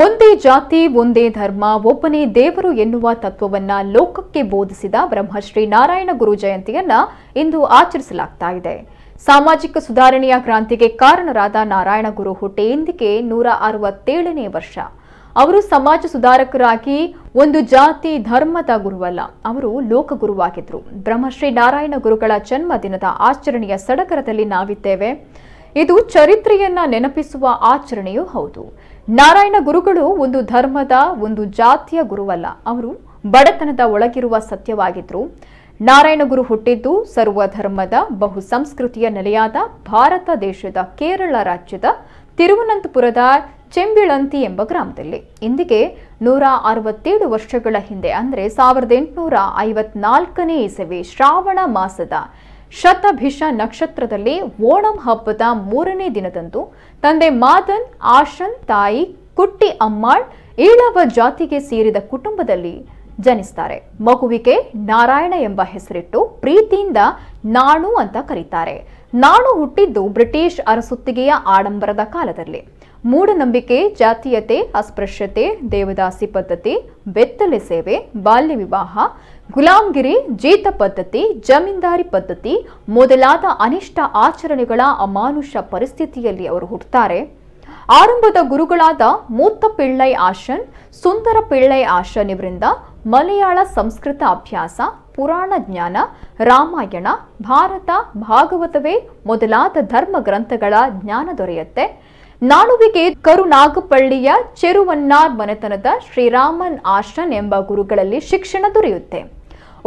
ಒಂದೇ ಜಾತಿ, ಒಂದೇ ಧರ್ಮ, ಒಬ್ಬನೇ ದೇವರು ಎನ್ನುವ ತತ್ವವನ್ನ ಲೋಕಕ್ಕೆ ಬೋಧಿಸಿದ ಬ್ರಹ್ಮಶ್ರೀ ನಾರಾಯಣ ಗುರು ಜಯಂತಿಯನ್ನ ಇಂದು ಆಚರಿಸಲಾಗ್ತಾ ಇದೆ. ಸಾಮಾಜಿಕ ಸುಧಾರಣೆಯ ಕ್ರಾಂತಿಗೆ ಕಾರಣರಾದ ನಾರಾಯಣ ಗುರು ಹುಟ್ಟೆ ಇಂದಿಗೆ ನೂರ ಅರವತ್ತೇಳನೇ ವರ್ಷ. ಅವರು ಸಮಾಜ ಸುಧಾರಕರಾಗಿ ಒಂದು ಜಾತಿ, ಧರ್ಮದ ಗುರುವಲ್ಲ. ಅವರು ಲೋಕಗುರುವಾಗಿದ್ದರು ಬ್ರಹ್ಮಶ್ರೀ ನಾರಾಯಣ ಗುರುಗಳ ಜನ್ಮ ದಿನದ ಆಚರಣೆಯ ಸಡಗರದಲ್ಲಿ ನಾವಿದ್ದೇವೆ. ಇದು ಚರಿತ್ರೆಯನ್ನ ನೆನಪಿಸುವ ಆಚರಣೆಯೂ ಹೌದು. ನಾರಾಯಣ ಗುರುಗಳು ಒಂದು ಧರ್ಮದ ಒಂದು ಜಾತಿಯ ಗುರುವಲ್ಲ. ಅವರು ಬಡತನದ ಒಳಗಿರುವ ಸತ್ಯವಾಗಿದ್ರು. ನಾರಾಯಣ ಗುರು ಹುಟ್ಟಿದ್ದು ಸರ್ವಧರ್ಮದ ಬಹು ಸಂಸ್ಕೃತಿಯ ನೆಲೆಯಾದ ಭಾರತ ದೇಶದ ಕೇರಳ ರಾಜ್ಯದ ತಿರುವನಂತಪುರದ ಚೆಂಬಿಳಂತಿ ಎಂಬ ಗ್ರಾಮದಲ್ಲಿ. ಇಂದಿಗೆ ನೂರ ಅರವತ್ತೇಳು ವರ್ಷಗಳ ಹಿಂದೆ, ಅಂದರೆ ಸಾವಿರದ ಎಂಟುನೂರ ಐವತ್ನಾಲ್ಕನೇ ಇಸವಿ ಶ್ರಾವಣ ಮಾಸದ ಶತಭಿಷ ನಕ್ಷತ್ರದಲ್ಲಿ ಓಣಂ ಹಬ್ಬದ ಮೂರನೇ ದಿನದಂದು ತಂದೆ ಮಾದನ್ ಆಶನ್ ತಾಯಿ, ಕುಟ್ಟಿ ಅಮ್ಮಾಳ್ ಈಳವ ಜಾತಿಗೆ ಸೇರಿದ ಕುಟುಂಬದಲ್ಲಿ ಜನಿಸ್ತಾರೆ. ಮಗುವಿಗೆ ನಾರಾಯಣ ಎಂಬ ಹೆಸರಿಟ್ಟು ಪ್ರೀತಿಯಿಂದ ನಾಣು ಅಂತ ಕರೀತಾರೆ. ನಾಣು ಹುಟ್ಟಿದ್ದು ಬ್ರಿಟಿಷ್ ಅರಸುತ್ತಿಗೆಯ ಆಡಂಬರದ ಕಾಲದಲ್ಲಿ. ಮೂಢನಂಬಿಕೆ, ಜಾತೀಯತೆ, ಅಸ್ಪೃಶ್ಯತೆ, ದೇವದಾಸಿ ಪದ್ಧತಿ, ಬೆತ್ತಲೆ ಸೇವೆ, ಬಾಲ್ಯ ವಿವಾಹ ಗುಲಾಮ್ಗಿರಿ ಜೀತ ಪದ್ಧತಿ, ಜಮೀನ್ದಾರಿ ಪದ್ಧತಿ, ಮೊದಲಾದ ಅನಿಷ್ಟ ಆಚರಣೆಗಳ ಅಮಾನುಷ ಪರಿಸ್ಥಿತಿಯಲ್ಲಿ ಅವರು ಹುಟ್ಟುತ್ತಾರೆ ಆರಂಭದ ಗುರುಗಳಾದ ಮೂತ್ತ ಪಿಳ್ಳೈ ಆಶನ್, ಸುಂದರ ಪಿಳ್ಳೈ ಆಶನ್ ಇವರಿಂದ ಮಲಯಾಳ ಸಂಸ್ಕೃತ ಅಭ್ಯಾಸ, ಪುರಾಣ ಜ್ಞಾನ, ರಾಮಾಯಣ, ಭಾರತ, ಭಾಗವತವೇ ಮೊದಲಾದ ಧರ್ಮ ಗ್ರಂಥಗಳ ಜ್ಞಾನ ದೊರೆಯುತ್ತೆ. ನಾಣುವಿಗೆ ಕರುನಾಗಪಳ್ಳಿಯ ಚೆರುವನ್ನಾರ್ ಮನೆತನದ ಶ್ರೀರಾಮನ್ ಆಶ್ರನ್ ಎಂಬ ಗುರುಗಳಲ್ಲಿ ಶಿಕ್ಷಣ ದೊರೆಯುತ್ತೆ.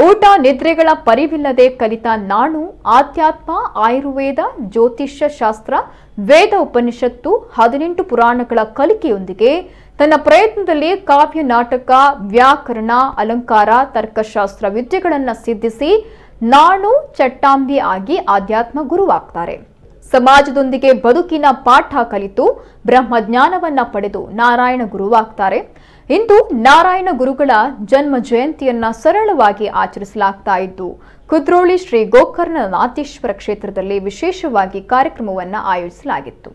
ಊಟ ನಿದ್ರೆಗಳ ಪರಿವಿಲ್ಲದೆ ಕಲಿತ ನಾಣು ಆಧ್ಯಾತ್ಮ, ಆಯುರ್ವೇದ ಜ್ಯೋತಿಷ್ಯ ಶಾಸ್ತ್ರ ವೇದ ಉಪನಿಷತ್ತು, ಹದಿನೆಂಟು ಪುರಾಣಗಳ ಕಲಿಕೆಯೊಂದಿಗೆ ತನ್ನ ಪ್ರಯತ್ನದಲ್ಲಿ ಕಾವ್ಯ, ನಾಟಕ, ವ್ಯಾಕರಣ, ಅಲಂಕಾರ, ತರ್ಕಶಾಸ್ತ್ರ ವಿದ್ಯೆಗಳನ್ನು ಸಿದ್ಧಿಸಿ ನಾಣು ಚಟ್ಟಾಂಬಿ ಆಗಿ ಆಧ್ಯಾತ್ಮ ಗುರುವಾಗ್ತಾರೆ. ಸಮಾಜದೊಂದಿಗೆ ಬದುಕಿನ ಪಾಠ ಕಲಿತು ಬ್ರಹ್ಮಜ್ಞಾನವನ್ನ ಪಡೆದು ನಾರಾಯಣ ಗುರುವಾಗ್ತಾರೆ. ಇಂದು ನಾರಾಯಣ ಗುರುಗಳ ಜನ್ಮ ಜಯಂತಿಯನ್ನ ಸರಳವಾಗಿ ಆಚರಿಸಲಾಗ್ತಾ ಇದ್ದು, ಕುದ್ರೋಳಿ ಶ್ರೀ ಗೋಕರ್ಣ ನಾಥೇಶ್ವರ ಕ್ಷೇತ್ರದಲ್ಲಿ ವಿಶೇಷವಾಗಿ ಕಾರ್ಯಕ್ರಮವನ್ನು ಆಯೋಜಿಸಲಾಗಿತ್ತು.